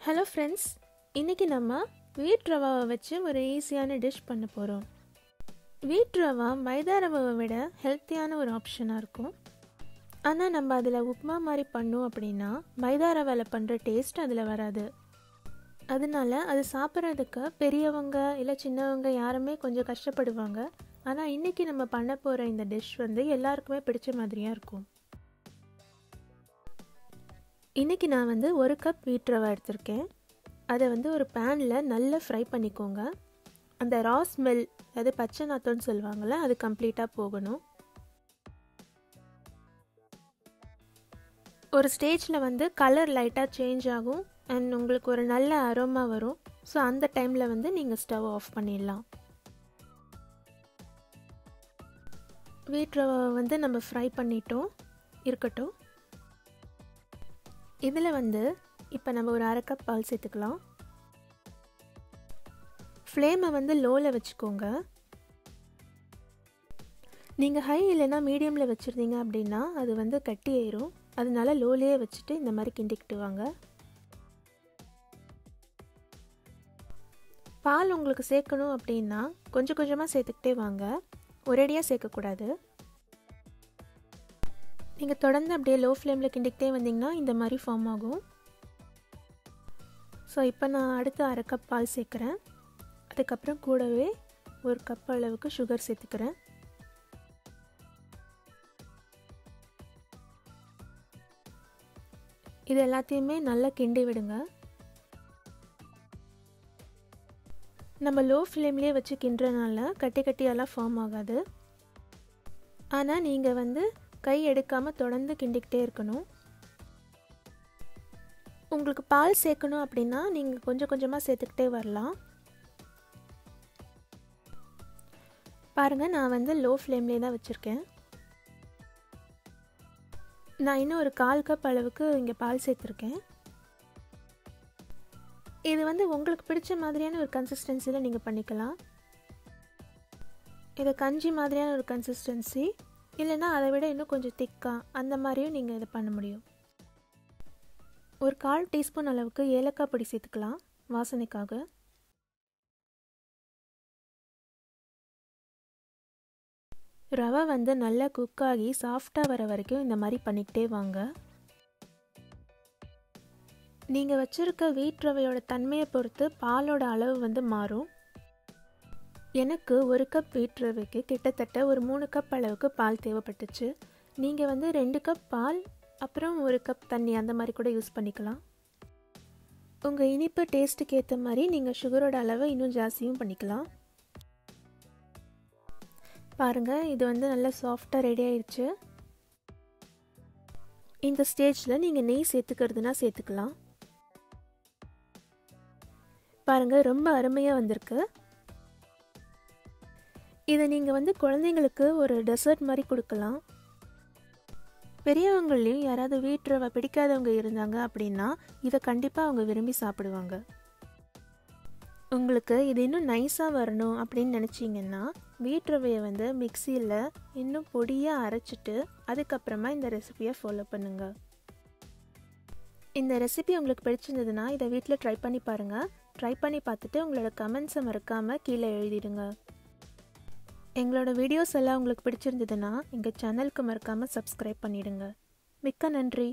Hello friends இன்றைக்கி நம்ம வீட் ரவாவை வச்சு ஒரு ஈஸியான டிஷ் பண்ண போகிறோம் வீட் ரவா மைதா ரவாவை விட ஹெல்த்தியான ஒரு ஆப்ஷனாக இருக்கும். ஆனால் நம்ம அதில் உப்புமா மாதிரி பண்ணோம் அப்படின்னா மைதா ரவாவில் பண்ணுற டேஸ்ட் அதில் வராது. அதனால அது சாப்பிட்றதுக்கு பெரியவங்க இல்லை சின்னவங்க யாருமே கொஞ்சம் கஷ்டப்படுவாங்க. ஆனால் இன்றைக்கி நம்ம பண்ண போகிற இந்த டிஷ் வந்து எல்லாருக்குமே பிடிச்ச மாதிரியாக இருக்கும். இன்றைக்கி நான் வந்து ஒரு கப் வீட் ரவை எடுத்திருக்கேன். அதை வந்து ஒரு பேனில் நல்லா ஃப்ரை பண்ணிக்கோங்க. அந்த ரா ஸ்மெல் அதாவது பச்சை நாத்தம்னு சொல்லுவாங்கள்ல அது கம்ப்ளீட்டாக போகணும். ஒரு ஸ்டேஜில் வந்து கலர் லைட்டாக சேஞ்ச் ஆகும். அண்ட் உங்களுக்கு ஒரு நல்ல அரோமா வரும். ஸோ அந்த டைமில் வந்து நீங்கள் ஸ்டவ் ஆஃப் பண்ணிடலாம். வீட் ரவை வந்து நம்ம ஃப்ரை பண்ணிட்டோம். இருக்கட்டும். இதில் வந்து இப்போ நம்ம ஒரு அரை கப் பால் சேர்த்துக்கலாம். ஃப்ளேமை வந்து லோவில் வச்சுக்கோங்க. நீங்கள் ஹை இல்லைன்னா மீடியமில் வச்சுருந்தீங்க அப்படின்னா அது வந்து கட்டி ஆயிரும் அதனால லோலேயே வச்சுட்டு இந்த மாதிரி கிண்டிக்கிட்டு வாங்க. பால் உங்களுக்கு சேர்க்கணும் அப்படின்னா கொஞ்சம் கொஞ்சமாக சேர்த்துக்கிட்டே வாங்க. ஒரேடியாக சேர்க்கக்கூடாது. நீங்கள் தொடர்ந்து அப்படியே லோ ஃப்ளேமில் கிண்டிக்கிட்டே வந்தீங்கன்னா இந்த மாதிரி ஃபார்ம் ஆகும். ஸோ இப்போ நான் அடுத்து அரை கப் பால் சேர்க்குறேன். அதுக்கப்புறம் கூடவே ஒரு கப் அளவுக்கு சுகர் சேர்த்துக்கிறேன். இது எல்லாத்தையுமே நல்லா கிண்டி விடுங்க. நம்ம லோ ஃப்ளேம்லேயே வச்சு கிண்டுறனால கட்டி கட்டியெல்லாம் ஃபார்ம் ஆகாது. ஆனால் நீங்கள் வந்து கை எடுக்காமல் தொடர்ந்து கிண்டிக்கிட்டே இருக்கணும். உங்களுக்கு பால் சேர்க்கணும் அப்படின்னா நீங்கள் கொஞ்சம் கொஞ்சமாக சேர்த்துக்கிட்டே வரலாம். பாருங்கள் நான் வந்து லோ ஃப்ளேம்லேயே தான் வச்சுருக்கேன். நான் இன்னும் ஒரு கால் கப் அளவுக்கு இங்கே பால் சேர்த்துருக்கேன். இது வந்து உங்களுக்கு பிடிச்ச மாதிரியான ஒரு கன்சிஸ்டன்சியில் நீங்கள் பண்ணிக்கலாம். இது கஞ்சி மாதிரியான ஒரு கன்சிஸ்டன்சி இல்லைன்னா அதை விட இன்னும் கொஞ்சம் திக்காக அந்த மாதிரியும் நீங்கள் இதை பண்ண முடியும். ஒரு கால் டீஸ்பூன் அளவுக்கு ஏலக்காய் பொடி சேர்த்துக்கலாம் வாசனைக்காக. ரவை வந்து நல்லா குக் ஆகி சாஃப்டாக வர வரைக்கும் இந்த மாதிரி பண்ணிக்கிட்டே வாங்க. நீங்கள் வச்சுருக்க வீட் ரவையோட தன்மையை பொறுத்து பாலோட அளவு வந்து மாறும். எனக்கு ஒரு கப் வீட் கிட்டத்தட்ட ஒரு மூணு கப் அளவுக்கு பால் தேவைப்பட்டுச்சு. நீங்கள் வந்து ரெண்டு கப் பால் அப்புறம் ஒரு கப் தண்ணி அந்த மாதிரி கூட யூஸ் பண்ணிக்கலாம். உங்கள் இனிப்பு டேஸ்ட்டுக்கு ஏற்ற மாதிரி நீங்கள் சுகரோட அளவை இன்னும் ஜாஸ்தியும் பண்ணிக்கலாம். பாருங்கள் இது வந்து நல்லா சாஃப்டாக ரெடி ஆயிடுச்சு இந்த ஸ்டேஜில் நீங்கள் நெய் சேர்த்துக்கிறதுனா சேர்த்துக்கலாம். பாருங்கள் ரொம்ப அருமையாக வந்திருக்கு. இதை நீங்கள் வந்து குழந்தைங்களுக்கு ஒரு டெசர்ட் மாதிரி கொடுக்கலாம். பெரியவங்களையும் யாராவது வீட்டுறவை பிடிக்காதவங்க இருந்தாங்க அப்படின்னா இதை கண்டிப்பாக அவங்க விரும்பி சாப்பிடுவாங்க. உங்களுக்கு இது இன்னும் நைஸாக வரணும் அப்படின்னு நினச்சிங்கன்னா வீட்டுறவையை வந்து மிக்சியில் இன்னும் பொடியாக அரைச்சிட்டு அதுக்கப்புறமா இந்த ரெசிபியை ஃபாலோ பண்ணுங்கள் இந்த ரெசிபி உங்களுக்கு பிடிச்சிருந்ததுன்னா இதை வீட்டில் ட்ரை பண்ணி பாருங்கள் ட்ரை பண்ணி பார்த்துட்டு உங்களோட கமெண்ட்ஸை மறக்காமல் கீழே எழுதிடுங்க. எங்களோட வீடியோஸ் எல்லாம் உங்களுக்கு பிடிச்சிருந்ததுன்னா எங்கள் சேனலுக்கு மறக்காமல் சப்ஸ்கிரைப் பண்ணிவிடுங்க மிக்க நன்றி.